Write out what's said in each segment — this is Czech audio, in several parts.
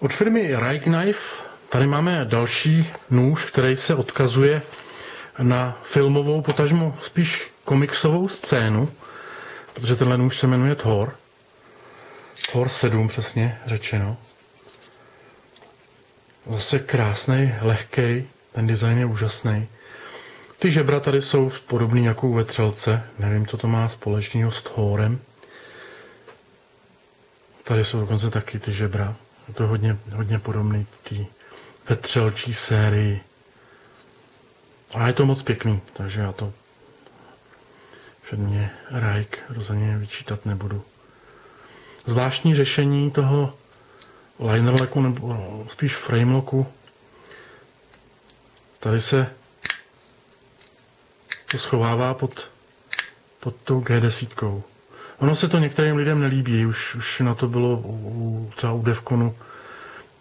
Od firmy Reich Knife tady máme další nůž, který se odkazuje na filmovou, potažmo spíš komiksovou scénu, protože tenhle nůž se jmenuje Thor. Thor 7 přesně řečeno. Zase krásný, lehký, ten design je úžasný. Ty žebra tady jsou podobný jako u vetřelce. Nevím, co to má společného s Thorem. Tady jsou dokonce taky ty žebra. Je to hodně, hodně podobný té vetřelčí sérii. A je to moc pěkný, takže já to firmě Rajk rozhodně vyčítat nebudu. Zvláštní řešení toho linerlocku nebo spíš framelocku. Tady se to schovává pod, pod tou G10. Ono se to některým lidem nelíbí, už, už na to bylo u, třeba u Devconu,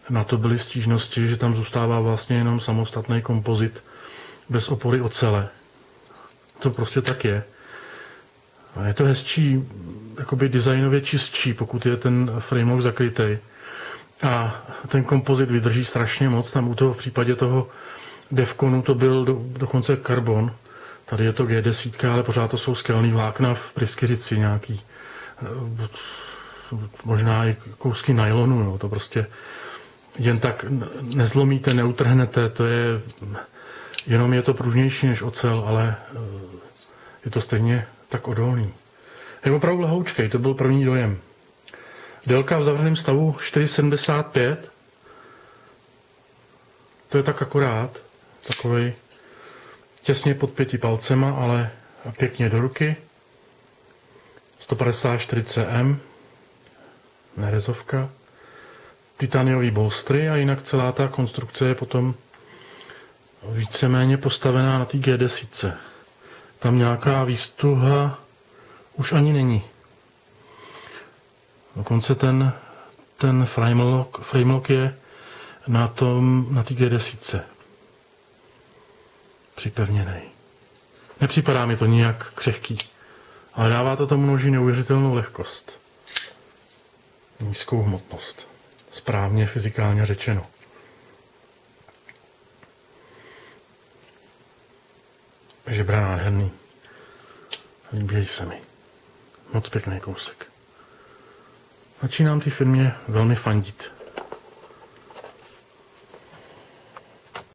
na to byly stížnosti, že tam zůstává vlastně jenom samostatný kompozit bez opory ocele. To prostě tak je. A je to hezčí, jakoby designově čistší, pokud je ten framework zakrytý. A ten kompozit vydrží strašně moc. Tam u toho v případě toho Devconu to byl do, dokonce karbon. Tady je to G10, ale pořád to jsou skelný vlákna v pryskyřici nějaký. Možná i kousky nylonu. No. To prostě jen tak nezlomíte, neutrhnete. To je, jenom je to pružnější než ocel, ale eh, je to stejně tak odolný. Je opravdu lehoučkej, to byl první dojem. Délka v zavřeném stavu 4,75. To je tak akorát. Takový těsně pod pěti palcema, ale pěkně do ruky. 154 cm. Nerezovka. Titaniový bolstry a jinak celá ta konstrukce je potom víceméně postavená na té G10. Tam nějaká výstuha už ani není. Dokonce ten, ten framelock, framelock je na tom, na té G10 připevněný. Nepřipadá mi to nijak křehký, ale dává to tomu noži neuvěřitelnou lehkost. Nízkou hmotnost. Správně fyzikálně řečeno. Žebra nádherný. Líbí se mi. Moc pěkný kousek. Začínám ty firmě velmi fandit.